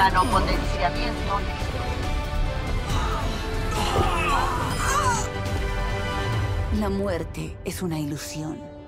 Nanopotenciamiento listo. La muerte es una ilusión.